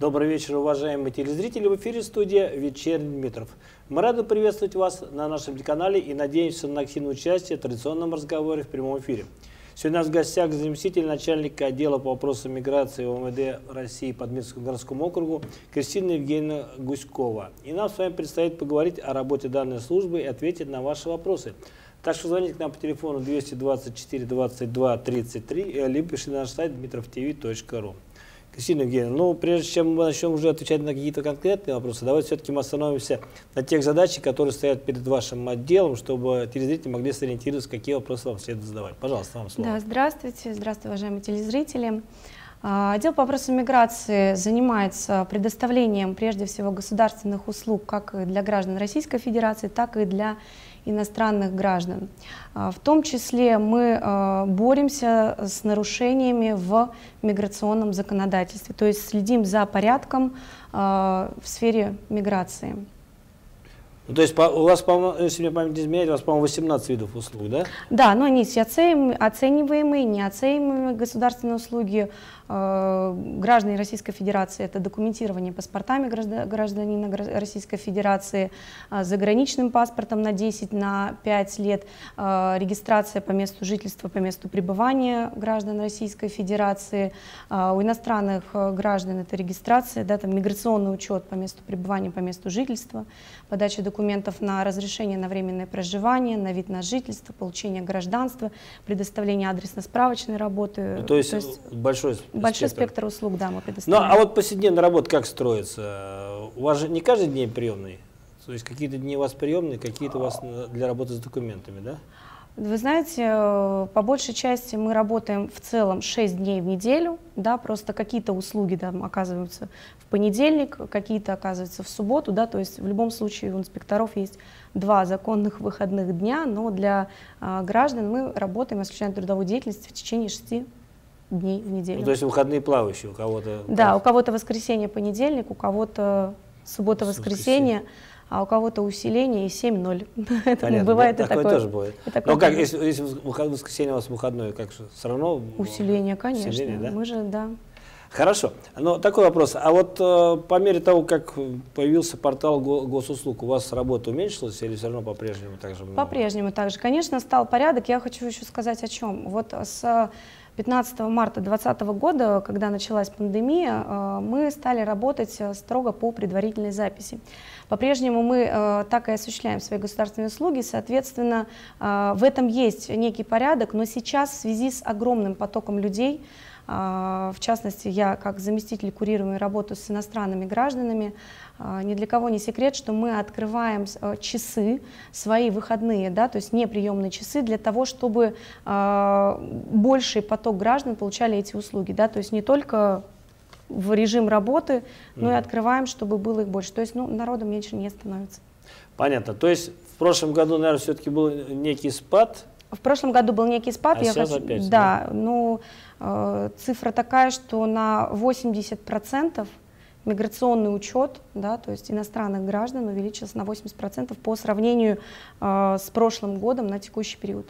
Добрый вечер, уважаемые телезрители. В эфире студия «Вечерний Дмитров». Мы рады приветствовать вас на нашем канале и надеемся на активное участие в традиционном разговоре в прямом эфире. Сегодня у нас в гостях заместитель начальника отдела по вопросам миграции ОМВД России по Дмитровскому городскому округу Кристина Евгеньевна Гуськова. И нам с вами предстоит поговорить о работе данной службы и ответить на ваши вопросы. Так что звоните к нам по телефону 224 22 33, либо пишите на наш сайт dmitrovtv.ru. Кристина Евгеньевна, ну, прежде чем мы начнем уже отвечать на какие-то конкретные вопросы, давайте все-таки мы остановимся на тех задачах, которые стоят перед вашим отделом, чтобы телезрители могли сориентироваться, какие вопросы вам следует задавать. Пожалуйста, вам слово. Да, здравствуйте, здравствуйте, уважаемые телезрители. А, отдел по вопросам миграции занимается предоставлением прежде всего государственных услуг как для граждан Российской Федерации, так и для иностранных граждан. А, в том числе мы а, боремся с нарушениями в миграционном законодательстве, то есть следим за порядком в сфере миграции. Ну, то есть у вас, если мне память не изменяет, у вас, по-моему, 18 видов услуг, да? Да, но они все оцениваемые, неоцениваемые государственные услуги. Э, граждане Российской Федерации это документирование паспортами гражданина Российской Федерации, э, заграничным паспортом на 10, на 5 лет, э, регистрация по месту жительства, по месту пребывания граждан Российской Федерации. У иностранных граждан это регистрация, да, там миграционный учет по месту пребывания, по месту жительства, подача документов на разрешение на временное проживание, на вид на жительство, получение гражданства, предоставление адресно-справочной работы. Ну, то есть, то есть большой, большой спектр. спектр услуг, да, мы предоставляем. Ну, а вот повседневная работа как строится? У вас же не каждый день приемный? То есть какие-то дни у вас приемные, какие-то у вас для работы с документами, да? Вы знаете, э, по большей части мы работаем в целом 6 дней в неделю, да, просто какие-то услуги там оказываются в понедельник, какие-то оказываются в субботу, да, то есть в любом случае у инспекторов есть два законных выходных дня, но для а, граждан мы работаем, осуществляем трудовую деятельность в течение 6 дней в неделю. Ну, то есть выходные плавающие у кого-то? Да, у кого-то воскресенье, понедельник, у кого-то суббота-воскресенье а у кого-то усиление и 7-0. Это бывает и такое. тоже будет. Но как, если, если воскресенье у вас выходной, как же, все равно? Усиление, конечно. Усиление, да? Мы же, да. Хорошо. Но такой вопрос. А вот э, по мере того, как появился портал госуслуг, у вас работа уменьшилась или все равно по-прежнему так же? По-прежнему так же. Конечно, стал порядок. Я хочу еще сказать о чем. Вот с 15 марта 2020 года, когда началась пандемия, э, мы стали работать э, строго по предварительной записи. По-прежнему мы э, так и осуществляем свои государственные услуги, соответственно, в этом есть некий порядок, но сейчас в связи с огромным потоком людей, в частности, я как заместитель курируемой работу с иностранными гражданами, а, ни для кого не секрет, что мы открываем э, часы, свои выходные, да, то есть неприемные часы для того, чтобы а, больший поток граждан получали эти услуги, да, то есть не только в режим работы, но и открываем, чтобы было их больше. То есть ну, народу меньше не становится. Понятно. То есть в прошлом году, наверное, все-таки был некий спад. В прошлом году был некий спад. А я сейчас хочу... опять? Да, да? ну э, цифра такая, что на 80 процентов миграционный учет, да, то есть иностранных граждан увеличился на 80% по сравнению э, с прошлым годом на текущий период.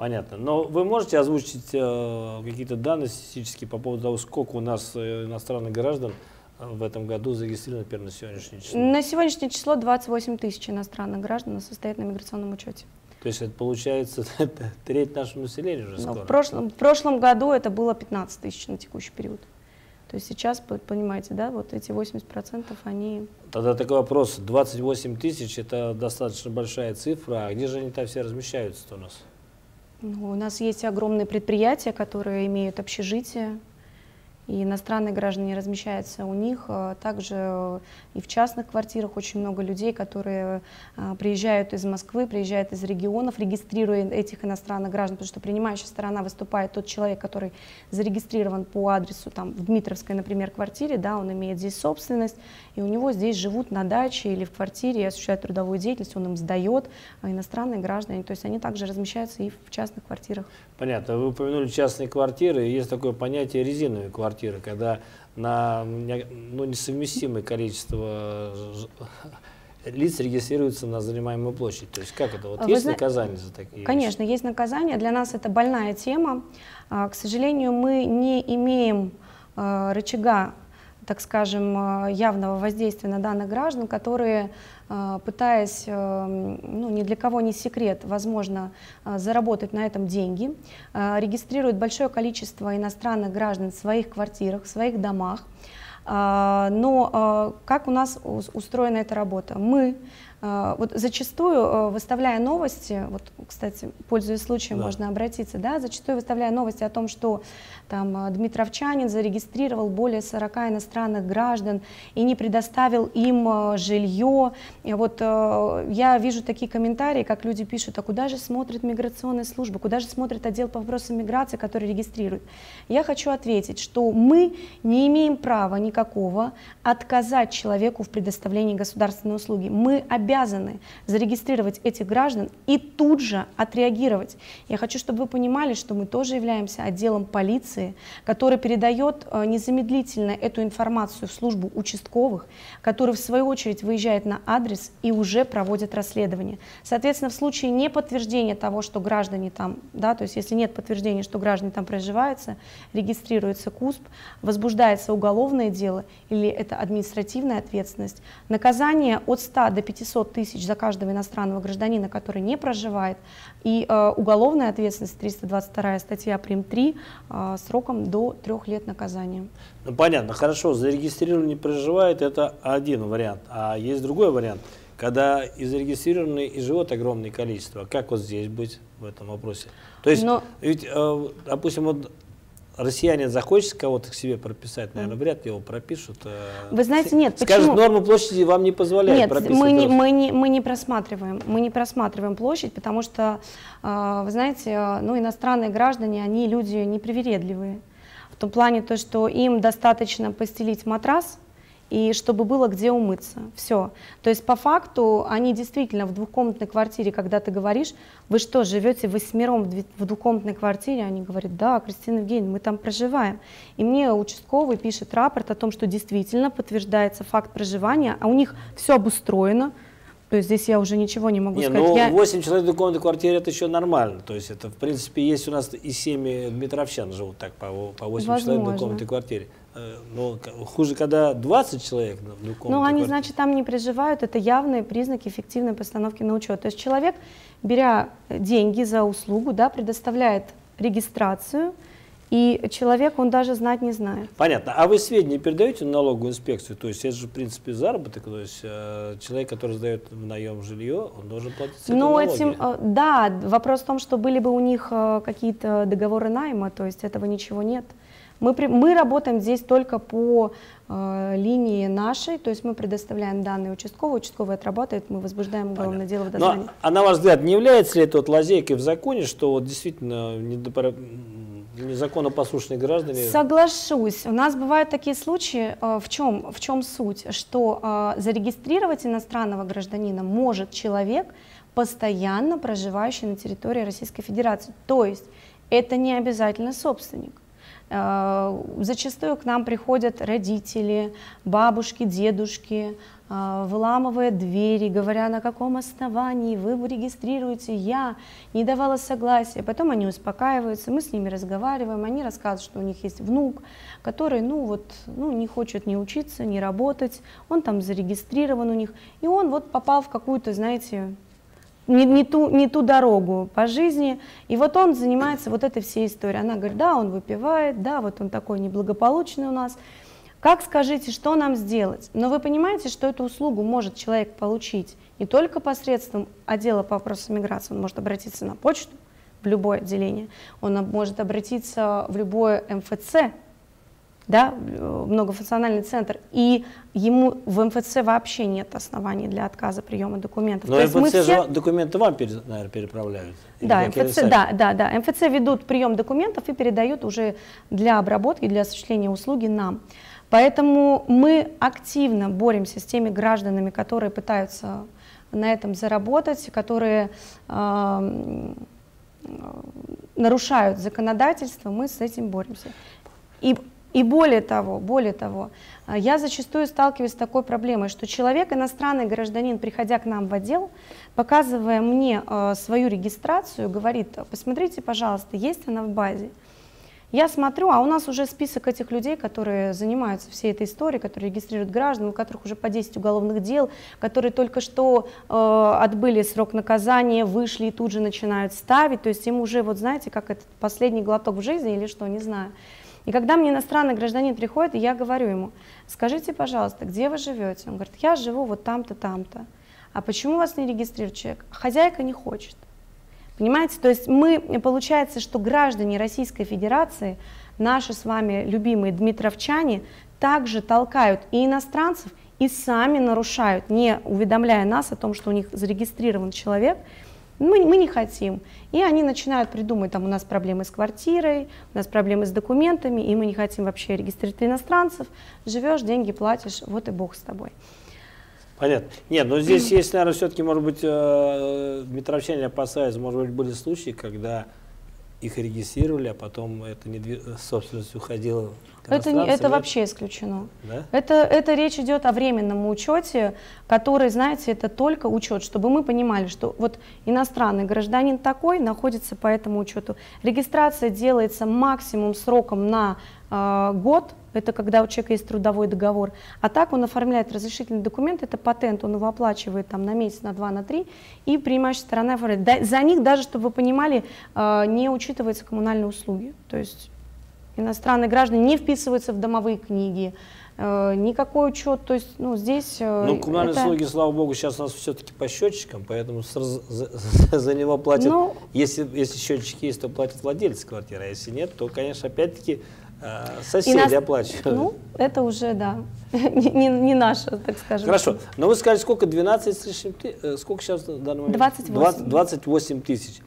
Понятно. Но вы можете озвучить э, какие-то данные статистические по поводу того, сколько у нас э, иностранных граждан э, в этом году зарегистрировано, например, на сегодняшнее число? На сегодняшнее число 28 тысяч иностранных граждан состоят на миграционном учете. То есть это получается треть нашего населения уже скоро? в, прошлом, в прошлом году это было 15 тысяч на текущий период. То есть сейчас, понимаете, да, вот эти 80% они... Тогда такой вопрос, 28 тысяч это достаточно большая цифра, а где же они там все размещаются у нас? Ну, у нас есть огромные предприятия, которые имеют общежитие, и иностранные граждане размещаются у них. А также э, и в частных квартирах очень много людей, которые э, приезжают из Москвы, приезжают из регионов, регистрируя этих иностранных граждан, потому что принимающая сторона выступает тот человек, который зарегистрирован по адресу там, в Дмитровской, например, квартире, да, он имеет здесь собственность, и у него здесь живут на даче или в квартире осуществляют трудовую деятельность, он им сдает, а иностранные граждане, то есть они также размещаются и в частных квартирах. Понятно. Вы упомянули частные квартиры, есть такое понятие резиновые квартиры квартиры, когда на ну, несовместимое количество лиц регистрируются на занимаемую площадь. То есть как это? Вот Вы есть зна... наказание за такие Конечно, вещи? есть наказание. Для нас это больная тема. А, к сожалению, мы не имеем а, рычага так скажем, явного воздействия на данных граждан, которые, пытаясь, ну, ни для кого не секрет, возможно, заработать на этом деньги, регистрируют большое количество иностранных граждан в своих квартирах, в своих домах, но как у нас устроена эта работа? Мы вот зачастую, э, выставляя новости, вот, кстати, пользуясь случаем, да. можно обратиться, да, зачастую выставляя новости о том, что там э, Дмитровчанин зарегистрировал более 40 иностранных граждан и не предоставил им э, жилье. И вот я вижу такие комментарии, как люди пишут, а куда же смотрит миграционная служба, куда же смотрит отдел по вопросам миграции, который регистрирует. Я хочу ответить, что мы не имеем права никакого отказать человеку в предоставлении государственной услуги. Мы обязаны обязаны зарегистрировать этих граждан и тут же отреагировать. Я хочу, чтобы вы понимали, что мы тоже являемся отделом полиции, который передает э, незамедлительно эту информацию в службу участковых, который в свою очередь выезжает на адрес и уже проводит расследование. Соответственно, в случае неподтверждения того, что граждане там, да, то есть если нет подтверждения, что граждане там проживаются, регистрируется КУСП, возбуждается уголовное дело или это административная ответственность. Наказание от 100 до 500 500 тысяч за каждого иностранного гражданина, который не проживает, и э, уголовная ответственность, 322 статья прим. 3, э, сроком до трех лет наказания. Ну понятно, хорошо, зарегистрирован не проживает, это один вариант, а есть другой вариант, когда и зарегистрированы и живет огромное количество. Как вот здесь быть в этом вопросе? То есть, Но... ведь, э, допустим, вот россиянин захочет кого-то к себе прописать, наверное, вряд ли его пропишут. Э, Вы знаете, нет, Скажет, почему? норма площади вам не позволяет нет, прописывать. мы не, мы, не, мы не просматриваем, мы не просматриваем площадь, потому что, э, вы знаете, ну, иностранные граждане, они люди непривередливые. В том плане, то, что им достаточно постелить матрас, и чтобы было где умыться. Все. То есть по факту они действительно в двухкомнатной квартире, когда ты говоришь, вы что, живете восьмером в двухкомнатной квартире? Они говорят, да, Кристина Евгеньевна, мы там проживаем. И мне участковый пишет рапорт о том, что действительно подтверждается факт проживания, а у них все обустроено, то есть здесь я уже ничего не могу не, сказать. Ну, я... 8 человек в двухкомнатной квартире это еще нормально. То есть это, в принципе, есть у нас и семьи дмитровчан живут так по, по 8 Возможно. человек в двухкомнатной квартире. Э, но хуже, когда 20 человек в двухкомнатной Ну, они, значит, там не приживают, это явные признаки эффективной постановки на учет. То есть человек, беря деньги за услугу, да, предоставляет регистрацию, и человек, он даже знать не знает. Понятно. А вы сведения передаете в налоговую инспекцию? То есть это же, в принципе, заработок. То есть э, человек, который сдает в наем жилье, он должен платить ну, этим, э, Да, вопрос в том, что были бы у них э, какие-то договоры найма, то есть этого ничего нет. Мы, мы работаем здесь только по э, линии нашей, то есть мы предоставляем данные участкового, участковый отработает, мы возбуждаем уголовное дело в дознании. Но, а на ваш взгляд, не является ли это вот лазейкой в законе, что вот действительно недопро... незаконнопослушные граждане... Соглашусь. У нас бывают такие случаи, э, в чем, в чем суть, что э, зарегистрировать иностранного гражданина может человек, постоянно проживающий на территории Российской Федерации. То есть это не обязательно собственник. Э, зачастую к нам приходят родители, бабушки, дедушки, э, выламывая двери, говоря, на каком основании вы регистрируете, я не давала согласия. Потом они успокаиваются, мы с ними разговариваем, они рассказывают, что у них есть внук, который, ну вот, ну, не хочет ни учиться, ни работать, он там зарегистрирован у них, и он вот попал в какую-то, знаете, не, не, ту, не ту дорогу по жизни. И вот он занимается вот этой всей историей. Она говорит, да, он выпивает, да, вот он такой неблагополучный у нас. Как скажите, что нам сделать? Но вы понимаете, что эту услугу может человек получить не только посредством отдела по вопросам миграции, он может обратиться на почту, в любое отделение, он может обратиться в любое МФЦ, да, многофункциональный центр, и ему в МФЦ вообще нет оснований для отказа приема документов. Но То МФЦ же все... документы вам, наверное, переправляют? Да, МФЦ, да, да, да. МФЦ ведут прием документов и передают уже для обработки, для осуществления услуги нам. Поэтому мы активно боремся с теми гражданами, которые пытаются на этом заработать, которые э, нарушают законодательство, мы с этим боремся. И и более того, более того, а, я зачастую сталкиваюсь с такой проблемой, что человек, иностранный гражданин, приходя к нам в отдел, показывая мне э, свою регистрацию, говорит, посмотрите, пожалуйста, есть она в базе. Я смотрю, а у нас уже список этих людей, которые занимаются всей этой историей, которые регистрируют граждан, у которых уже по 10 уголовных дел, которые только что э, отбыли срок наказания, вышли и тут же начинают ставить. То есть им уже, вот знаете, как этот последний глоток в жизни или что, не знаю. И когда мне иностранный гражданин приходит, я говорю ему, скажите, пожалуйста, где вы живете? Он говорит, я живу вот там-то, там-то. А почему вас не регистрирует человек? Хозяйка не хочет. Понимаете, то есть мы, получается, что граждане Российской Федерации, наши с вами любимые дмитровчане, также толкают и иностранцев, и сами нарушают, не уведомляя нас о том, что у них зарегистрирован человек, мы, мы не хотим. И они начинают придумать, там у нас проблемы с квартирой, у нас проблемы с документами, и мы не хотим вообще регистрировать иностранцев. Живешь, деньги платишь, вот и бог с тобой. Понятно. Нет, но здесь есть, наверное, все-таки, может быть, э, Митровчане опасаются, может быть, были случаи, когда их регистрировали, а потом эта недвиж... собственность уходила это, не, это вообще исключено. Да? Это, это речь идет о временном учете, который, знаете, это только учет, чтобы мы понимали, что вот иностранный гражданин такой находится по этому учету. Регистрация делается максимум сроком на э, год, это когда у человека есть трудовой договор, а так он оформляет разрешительный документ, это патент, он его оплачивает там на месяц, на два, на три, и принимающая сторона оформляет. За них даже, чтобы вы понимали, э, не учитываются коммунальные услуги, то есть иностранные граждане не вписываются в домовые книги, э, никакой учет, то есть, ну, здесь... Э, ну, коммунальные это... услуги, слава богу, сейчас у нас все-таки по счетчикам, поэтому за, за, за него платят, ну, если, если счетчики есть, то платит владелец квартиры, а если нет, то, конечно, опять-таки соседи нас... оплачивают. Ну, это уже, да, не, не, не наше, так скажем. Хорошо, но вы сказали, сколько, 12 с лишним, сколько сейчас в данный момент? 28. 20, 28 тысяч.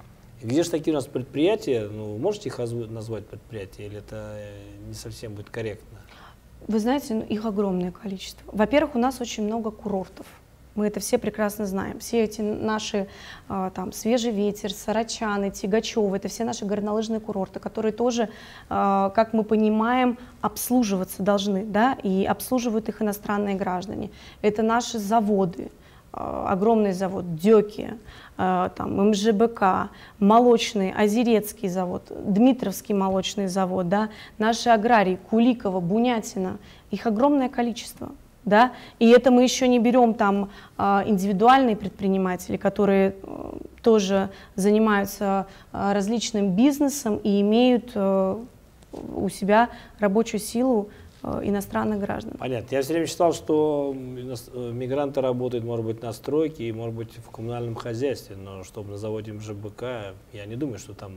Где же такие у нас предприятия? Ну, можете их назвать предприятия, или это э, не совсем будет корректно? Вы знаете, ну, их огромное количество. Во-первых, у нас очень много курортов. Мы это все прекрасно знаем. Все эти наши, а, там, Свежий ветер, Сарачаны, Тигачевы, это все наши горнолыжные курорты, которые тоже, а, как мы понимаем, обслуживаться должны, да, и обслуживают их иностранные граждане. Это наши заводы, а, огромный завод Дёки, Э, там, МЖБК, молочный, Озерецкий завод, Дмитровский молочный завод, да, наши аграрии, Куликова, Бунятина, их огромное количество. Да? И это мы еще не берем там э, индивидуальные предприниматели, которые э, тоже занимаются различным бизнесом и имеют у себя рабочую силу Э, иностранных граждан. Понятно. Я все время считал, что э, мигранты работают, может быть, на стройке и, может быть, в коммунальном хозяйстве, но чтобы на заводе МЖБК, я не думаю, что там...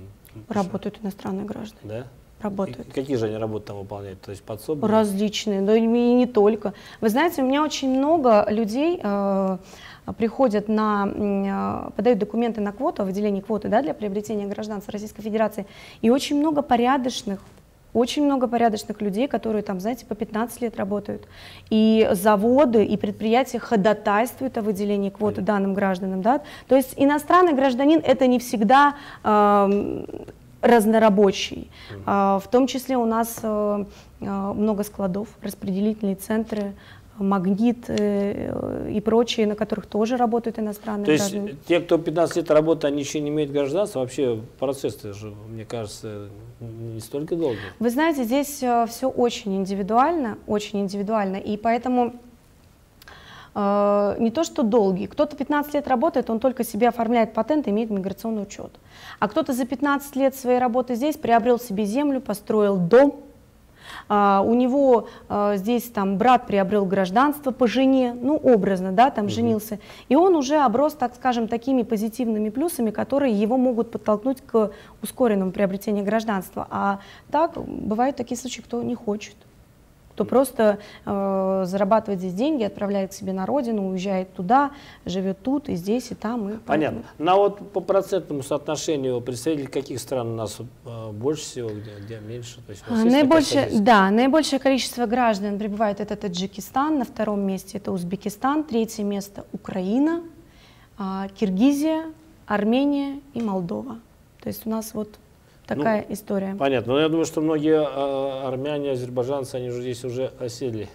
Работают иностранные граждане. Да? Работают. И какие же они работы там выполняют? То есть подсобные? Различные, но и не только. Вы знаете, у меня очень много людей э, приходят на, э, подают документы на квоту, о выделении квоты да, для приобретения гражданства Российской Федерации, и очень много порядочных очень много порядочных людей, которые там, знаете, по 15 лет работают. И заводы, и предприятия ходатайствуют о выделении квоты данным гражданам. Да? То есть иностранный гражданин это не всегда э, разнорабочий. Э, в том числе у нас э, э много складов, распределительные центры, магнит э, и прочие, на которых тоже работают иностранные То граждане. есть те, кто 15 лет работает, они еще не имеют гражданства, вообще процесс же, мне кажется, не столько долгий. Вы знаете, здесь все очень индивидуально, очень индивидуально, и поэтому э, не то, что долгий. Кто-то 15 лет работает, он только себе оформляет патент и имеет миграционный учет. А кто-то за 15 лет своей работы здесь приобрел себе землю, построил дом, а, у него а, здесь там брат приобрел гражданство по жене, ну образно, да, там угу. женился, и он уже оброс, так скажем, такими позитивными плюсами, которые его могут подтолкнуть к ускоренному приобретению гражданства. А так бывают такие случаи, кто не хочет кто просто э, зарабатывает здесь деньги, отправляет к себе на родину, уезжает туда, живет тут и здесь, и там. И Понятно. На ну, вот по процентному соотношению представителей каких стран у нас э, больше всего, где, где меньше? То есть наибольшее, да, наибольшее количество граждан прибывает это Таджикистан, на втором месте это Узбекистан, третье место Украина, э, Киргизия, Армения и Молдова. То есть у нас вот такая ну, история. Понятно. Но я думаю, что многие а, армяне, азербайджанцы, они уже здесь уже осели.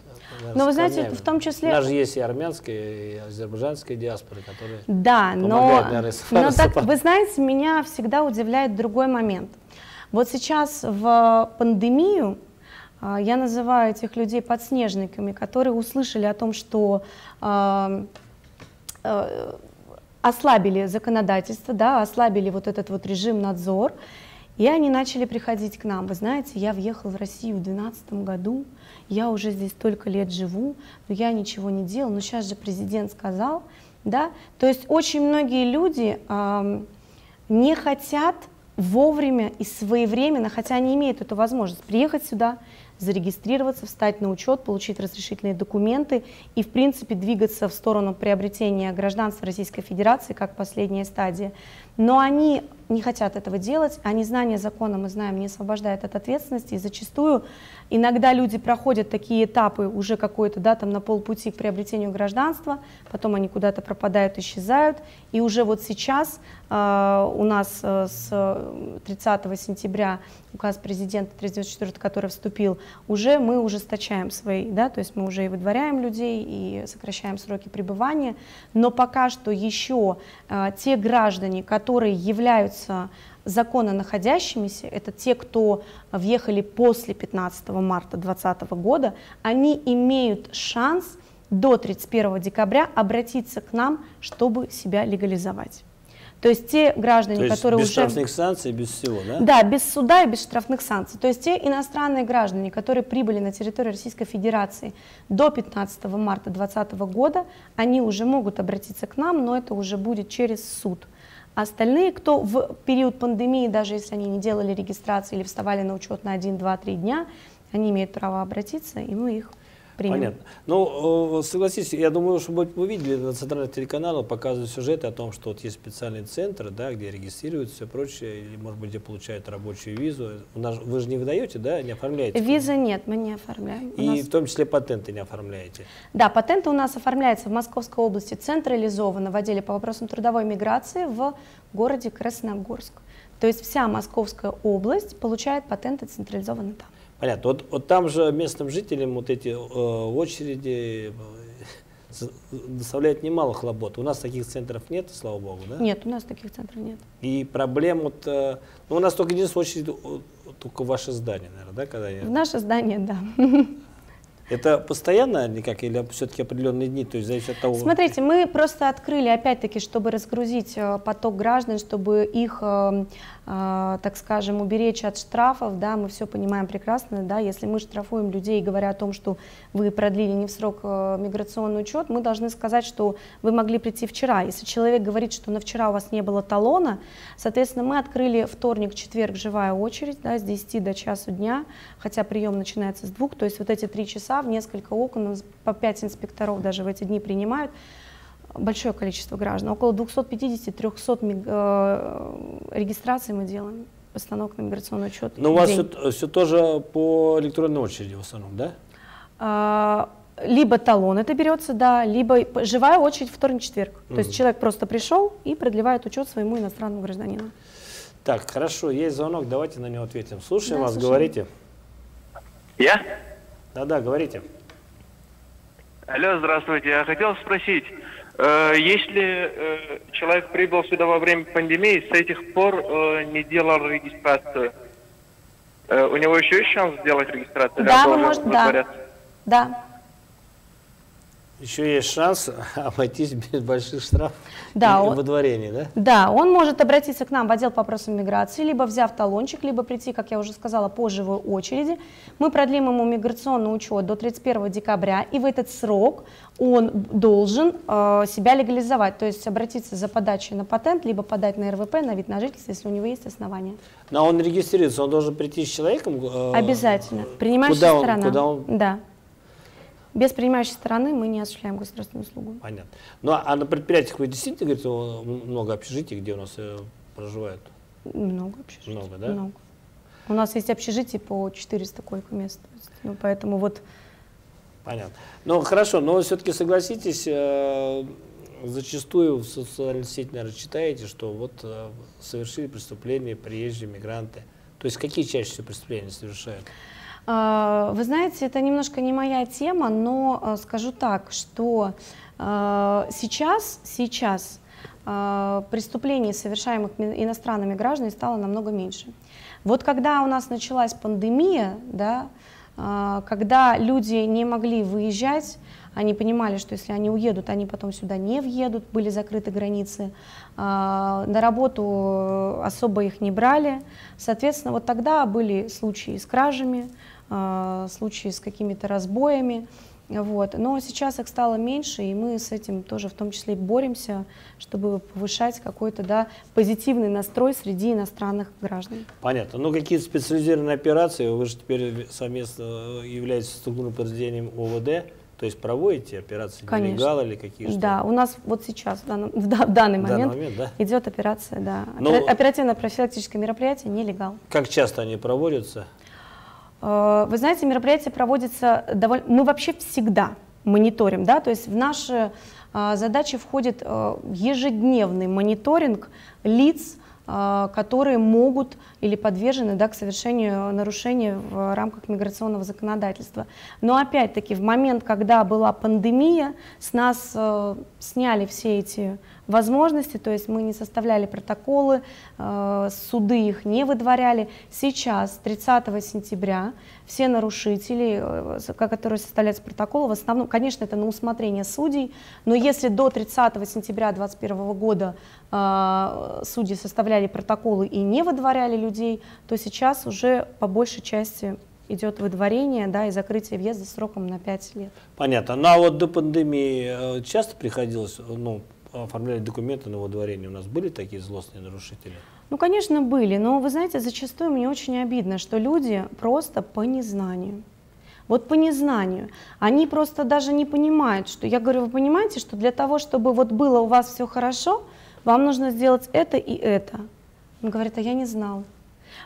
Но вы знаете, в том числе... У нас же есть и армянская, и азербайджанская диаспоры, которые Да, но, наверное, но так, вы знаете, меня всегда удивляет другой момент. Вот сейчас в пандемию а, я называю этих людей подснежниками, которые услышали о том, что э, э, ослабили законодательство, да, ослабили вот этот вот режим надзор, и они начали приходить к нам. Вы знаете, я въехал в Россию в 2012 году, я уже здесь столько лет живу, но я ничего не делал, но сейчас же президент сказал, да, то есть очень многие люди э, не хотят вовремя и своевременно, хотя они имеют эту возможность, приехать сюда, зарегистрироваться, встать на учет, получить разрешительные документы и, в принципе, двигаться в сторону приобретения гражданства Российской Федерации как последняя стадия. Но они не хотят этого делать, а незнание закона, мы знаем, не освобождает от ответственности, и зачастую иногда люди проходят такие этапы уже какой-то, да, там на полпути к приобретению гражданства, потом они куда-то пропадают, исчезают, и уже вот сейчас э, у нас э, с 30 сентября указ президента 394, который вступил, уже мы ужесточаем свои, да, то есть мы уже и выдворяем людей, и сокращаем сроки пребывания, но пока что еще э, те граждане, которые являются являются закононаходящимися, это те, кто въехали после 15 марта 2020 года, они имеют шанс до 31 декабря обратиться к нам, чтобы себя легализовать. То есть те граждане, То есть которые без уже... без штрафных санкций, без всего, да? Да, без суда и без штрафных санкций. То есть те иностранные граждане, которые прибыли на территорию Российской Федерации до 15 марта 2020 года, они уже могут обратиться к нам, но это уже будет через суд. Остальные, кто в период пандемии, даже если они не делали регистрации или вставали на учет на 1, 2, 3 дня, они имеют право обратиться, и мы их примем. Понятно. Ну, э, согласитесь, я думаю, что вы видели на центральных телеканалах показывают сюжеты о том, что вот есть специальные центры, да, где регистрируются все прочее, или, может быть, где получают рабочую визу. У нас, вы же не выдаете, да, не оформляете? Визы нет, мы не оформляем. И нас... в том числе патенты не оформляете? Да, патенты у нас оформляются в Московской области централизованно в отделе по вопросам трудовой миграции в городе Красногорск. То есть вся Московская область получает патенты централизованно там. Понятно. Вот, вот там же местным жителям вот эти э, очереди э, доставляют немало хлопот. У нас таких центров нет, слава богу, да? Нет, у нас таких центров нет. И проблем вот, э, ну, у нас только единственная очередь, только ваше здание, наверное, да? Когда в наше здание, да. Это постоянно никак или все-таки определенные дни, то есть зависит от того? Смотрите, мы просто открыли, опять-таки, чтобы разгрузить э, поток граждан, чтобы их, так скажем, уберечь от штрафов, да, мы все понимаем прекрасно, да, если мы штрафуем людей, говоря о том, что вы продлили не в срок миграционный учет, мы должны сказать, что вы могли прийти вчера. Если человек говорит, что на вчера у вас не было талона, соответственно, мы открыли вторник, четверг, живая очередь, да, с 10 до часу дня, хотя прием начинается с двух, то есть вот эти три часа в несколько окон, по 5 инспекторов даже в эти дни принимают большое количество граждан. Около 250-300 э, регистраций мы делаем, постановок на миграционный учет. Но у вас все, все тоже по электронной очереди в основном, да? А, либо талон это берется, да, либо живая очередь вторник-четверг. Mm. То есть человек просто пришел и продлевает учет своему иностранному гражданину. Так, хорошо, есть звонок, давайте на него ответим. Слушаем да, вас, слушаем. говорите. Я? Да-да, говорите. Алло, здравствуйте. Я хотел спросить, если э, человек прибыл сюда во время пандемии, с этих пор э, не делал регистрацию, э, у него еще есть шанс сделать регистрацию? Да, может, да. Да еще есть шанс обойтись без больших штрафов да, и он, выдворения, да? Да, он может обратиться к нам в отдел по вопросам миграции, либо взяв талончик, либо прийти, как я уже сказала, по живой очереди. Мы продлим ему миграционный учет до 31 декабря, и в этот срок он должен э, себя легализовать, то есть обратиться за подачей на патент, либо подать на РВП, на вид на жительство, если у него есть основания. Но он регистрируется, он должен прийти с человеком? Э, Обязательно. Принимающая куда сторона. Он, куда он... Да. Без принимающей стороны мы не осуществляем государственную услугу. Понятно. Ну а на предприятиях вы действительно говорите, много общежитий, где у нас э, проживают? Много общежитий. Много, да? Много. У нас есть общежитие по 400 койко-мест. Ну, поэтому вот... Понятно. Ну, хорошо, но все-таки согласитесь, э, зачастую в социальной сети, наверное, читаете, что вот э, совершили преступление приезжие мигранты. То есть какие чаще всего преступления совершают? А, вы знаете, это немножко не моя тема, но а, скажу так, что а, сейчас, сейчас преступлений, совершаемых иностранными гражданами, стало намного меньше. Вот когда у нас началась пандемия, да, когда люди не могли выезжать, они понимали, что если они уедут, они потом сюда не въедут, были закрыты границы, на работу особо их не брали. Соответственно, вот тогда были случаи с кражами, случаи с какими-то разбоями. Вот. Но сейчас их стало меньше, и мы с этим тоже в том числе боремся, чтобы повышать какой-то да, позитивный настрой среди иностранных граждан. Понятно. Ну, какие-то специализированные операции, вы же теперь совместно являетесь структурным подразделением ОВД, то есть проводите операции Конечно. или какие то Да, у нас вот сейчас, в, данном, в, в данный момент, момент да? идет операция, да. Но... Ну, оперативно-профилактическое мероприятие нелегал. Как часто они проводятся? Э, вы знаете, мероприятие проводится довольно... Мы вообще всегда мониторим, да, то есть в наши э, задачи входит э, ежедневный мониторинг лиц, которые могут или подвержены да, к совершению нарушений в рамках миграционного законодательства. Но опять-таки в момент, когда была пандемия, с нас э, сняли все эти возможности, то есть мы не составляли протоколы, э, суды их не выдворяли. Сейчас, 30 сентября, все нарушители, э, которые составляются протоколы, в основном, конечно, это на усмотрение судей, но если до 30 сентября 2021 года э, судьи составляли протоколы и не выдворяли людей, то сейчас уже по большей части идет выдворение да, и закрытие въезда сроком на 5 лет. Понятно. Ну а вот до пандемии часто приходилось ну, оформлять документы на выдворение? У нас были такие злостные нарушители? Ну, конечно, были, но вы знаете, зачастую мне очень обидно, что люди просто по незнанию. Вот по незнанию. Они просто даже не понимают, что... Я говорю, вы понимаете, что для того, чтобы вот было у вас все хорошо, вам нужно сделать это и это. Он говорит, а я не знал.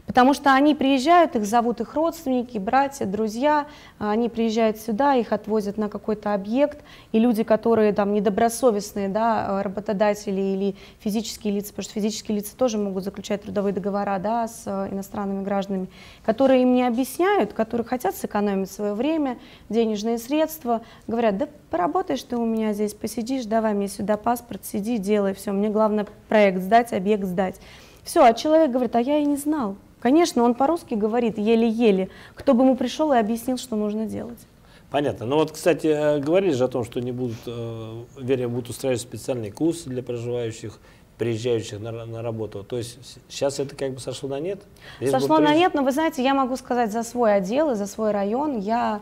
Потому что они приезжают, их зовут их родственники, братья, друзья, они приезжают сюда, их отвозят на какой-то объект, и люди, которые там недобросовестные, да, работодатели или физические лица, потому что физические лица тоже могут заключать трудовые договора, да, с иностранными гражданами, которые им не объясняют, которые хотят сэкономить свое время, денежные средства, говорят, да поработаешь ты у меня здесь, посидишь, давай мне сюда паспорт, сиди, делай, все, мне главное проект сдать, объект сдать. Все, а человек говорит, а я и не знал. Конечно, он по-русски говорит еле-еле. Кто бы ему пришел и объяснил, что нужно делать. Понятно. Ну вот, кстати, э, говорили же о том, что не будут, э, вернее, будут устраивать специальные курсы для проживающих, приезжающих на, на работу. То есть сейчас это как бы сошло на нет? Здесь сошло на нет, но вы знаете, я могу сказать за свой отдел и за свой район. Я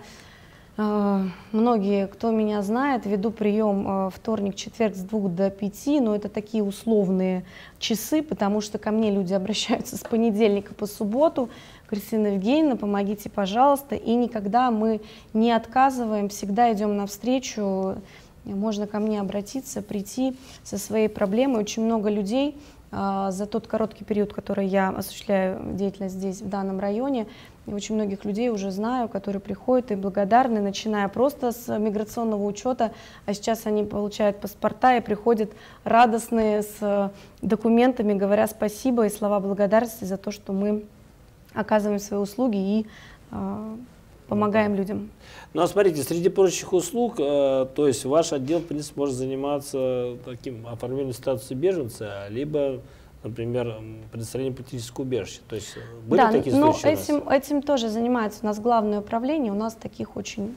многие, кто меня знает, веду прием э, вторник, четверг с 2 до 5, но это такие условные часы, потому что ко мне люди обращаются с понедельника по субботу. Кристина Евгеньевна, помогите, пожалуйста. И никогда мы не отказываем, всегда идем навстречу. Можно ко мне обратиться, прийти со своей проблемой. Очень много людей э, за тот короткий период, который я осуществляю деятельность здесь, в данном районе, очень многих людей уже знаю, которые приходят и благодарны, начиная просто с миграционного учета, а сейчас они получают паспорта и приходят радостные с документами, говоря спасибо и слова благодарности за то, что мы оказываем свои услуги и э, помогаем ну, людям. Ну а смотрите, среди прочих услуг, э, то есть ваш отдел, в принципе, может заниматься таким оформлением статуса беженца, либо например, предоставление политического убежища. То есть э, были да, такие ну, случаи этим, этим тоже занимается у нас главное управление, у нас таких очень,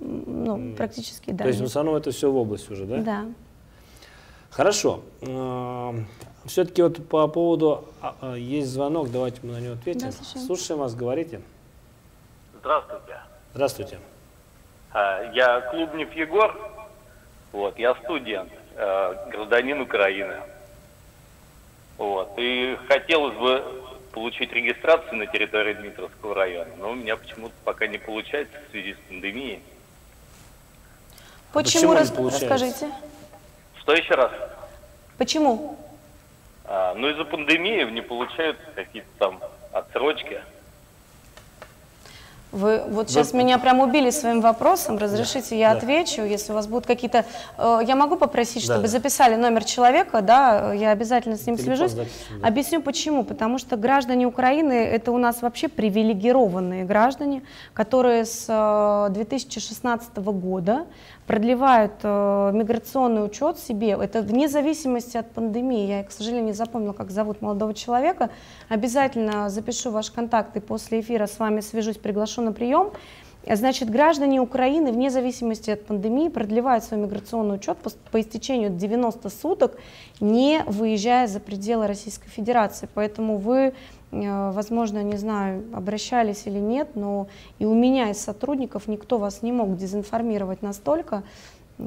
ну, практически, да. То есть в основном это все в области уже, да? Да. Хорошо. Э, Все-таки вот по поводу, а, а, есть звонок, давайте мы на него ответим. Да, слушаем. слушаем вас, говорите. Здравствуйте. Здравствуйте. А, я Клубнев Егор, вот, я студент, э, гражданин Украины. Вот. И хотелось бы получить регистрацию на территории Дмитровского района, но у меня почему-то пока не получается в связи с пандемией. Почему, Почему рас... расскажите? Что еще раз? Почему? А, ну, из-за пандемии не получают какие-то там отсрочки. Вы вот сейчас Вы... меня прям убили своим вопросом. Разрешите, да. я да. отвечу, если у вас будут какие-то... Э, я могу попросить, чтобы да, записали номер человека, да, я обязательно с ним Телефон свяжусь. Записи, да. Объясню почему. Потому что граждане Украины это у нас вообще привилегированные граждане, которые с 2016 э, года продлевают э, миграционный учет себе, это вне зависимости от пандемии. Я, к сожалению, не запомнила, как зовут молодого человека. Обязательно запишу ваши контакты после эфира, с вами свяжусь, приглашу на прием. Значит, граждане Украины, вне зависимости от пандемии, продлевают свой миграционный учет по, по истечению 90 суток, не выезжая за пределы Российской Федерации. Поэтому вы, возможно, не знаю, обращались или нет, но и у меня из сотрудников никто вас не мог дезинформировать настолько,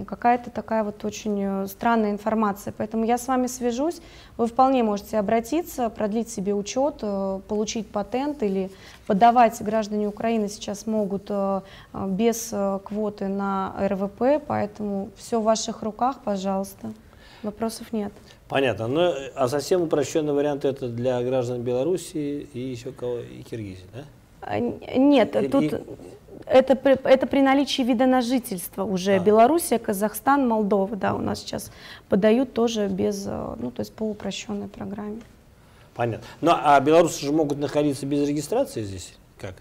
какая-то такая вот очень э, странная информация. Поэтому я с вами свяжусь, вы вполне можете обратиться, продлить себе учет, э, получить патент или подавать граждане Украины сейчас могут э, без квоты на РВП, поэтому все в ваших руках, пожалуйста. Вопросов нет. Понятно. Ну, а совсем упрощенный вариант это для граждан Беларуси и еще кого, и Киргизии, да? А, нет, и, тут... И это, это при наличии вида на жительство уже. А. Белоруссия, Казахстан, Молдова, да, у нас сейчас подают тоже без, э, ну, то есть по упрощенной программе. Понятно. Ну, а белорусы же могут находиться без регистрации здесь? Как?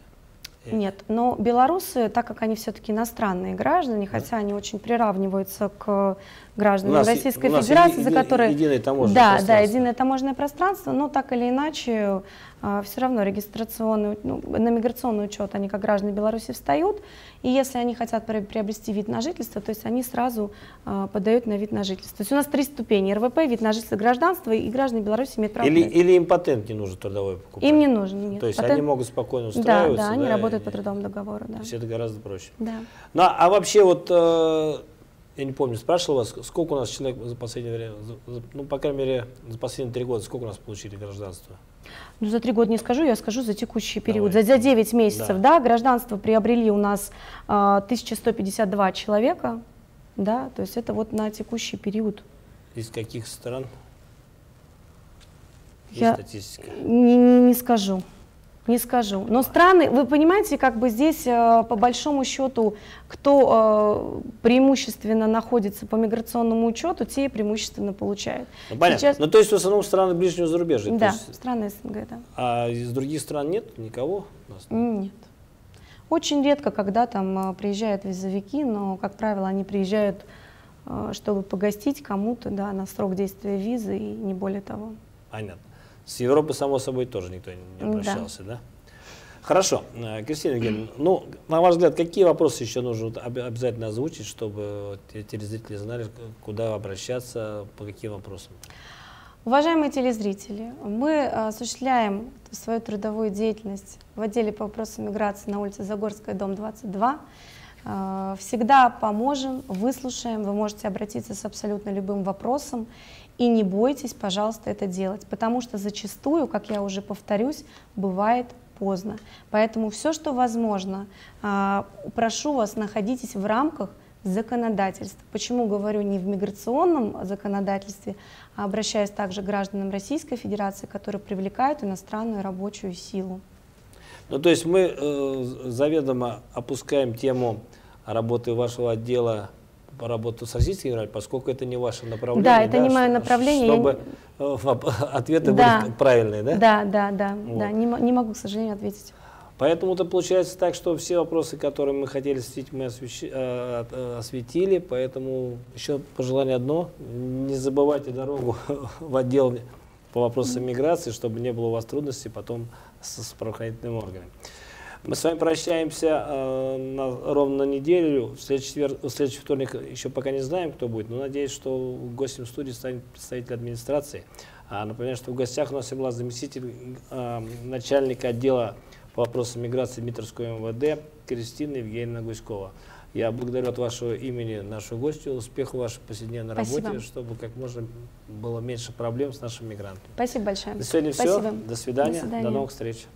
Нет, но белорусы, так как они все-таки иностранные граждане, да. хотя они очень приравниваются к гражданам Российской Федерации, за которые... Единое таможенное да, да, единое таможенное пространство, но так или иначе а, все равно регистрационный, ну, на миграционный учет они как граждане Беларуси встают, и если они хотят приобрести вид на жительство, то есть они сразу а, подают на вид на жительство. То есть у нас три ступени, РВП, вид на жительство, гражданство, и граждане Беларуси имеют право. Или, или им патент не нужен трудовой покупать? Им не нужен, нет. То есть патент... они могут спокойно устраиваться? Да, да, они да, работают и... по трудовому договору, да. То есть это гораздо проще. Да. Ну, а вообще вот... Э я не помню, спрашивал вас, сколько у нас человек за последнее время, за, ну, по крайней мере, за последние три года, сколько у нас получили гражданство? Ну, за три года не скажу, я скажу за текущий период. Давай. За, за 9 месяцев, да. да, гражданство приобрели у нас э, а, 1152 человека, да, то есть это вот на текущий период. Из каких стран? Есть я статистика? Не, не, не скажу. Не скажу. Но страны, вы понимаете, как бы здесь э, по большому счету, кто э, преимущественно находится по миграционному учету, те и преимущественно получают. Ну, понятно. Сейчас... Ну, то есть в основном страны ближнего зарубежья? Да, есть... страны СНГ, да. А из других стран нет никого? Нет. Очень редко, когда там э, приезжают визовики, но, как правило, они приезжают, чтобы погостить кому-то, да, на срок действия визы и не более того. Понятно. С Европы, само собой, тоже никто не обращался, да? да? Хорошо. Э, Кристина Евгеньевна, ну, на ваш взгляд, какие вопросы еще нужно обязательно озвучить, чтобы телезрители знали, куда обращаться, по каким вопросам? Уважаемые телезрители, мы осуществляем свою трудовую деятельность в отделе по вопросам миграции на улице Загорская, дом 22. Э, всегда поможем, выслушаем, вы можете обратиться с абсолютно любым вопросом. И не бойтесь, пожалуйста, это делать, потому что зачастую, как я уже повторюсь, бывает поздно. Поэтому все, что возможно, а, прошу вас, находитесь в рамках законодательства. Почему говорю не в миграционном законодательстве, а обращаюсь также к гражданам Российской Федерации, которые привлекают иностранную рабочую силу. Ну, то есть мы э, заведомо опускаем тему работы вашего отдела работу с Российской Федерацией, поскольку это не ваше направление. Да, это да, не мое направление. Чтобы я... ответы да. были правильные, да? Да, да, да, вот. да. Не, не могу, к сожалению, ответить. Поэтому это получается так, что все вопросы, которые мы хотели осветить, мы освещи, э, э, осветили. Поэтому еще пожелание одно. Не забывайте дорогу в отдел по вопросам миграции, чтобы не было у вас трудностей потом с правоохранительными органами. Мы с вами прощаемся э, на, ровно на неделю. В следующий, в следующий вторник еще пока не знаем, кто будет, но надеюсь, что гостем студии станет представитель администрации. А, напоминаю, что в гостях у нас была заместитель э, начальника отдела по вопросам миграции Дмитровского МВД Кристина Евгеньевна Гуськова. Я благодарю от вашего имени нашу гостью. Успехов в вашей повседневной Спасибо. работе, чтобы как можно было меньше проблем с нашими мигрантами. Спасибо большое. На сегодня Спасибо. все. До свидания. До, свидания. До новых встреч.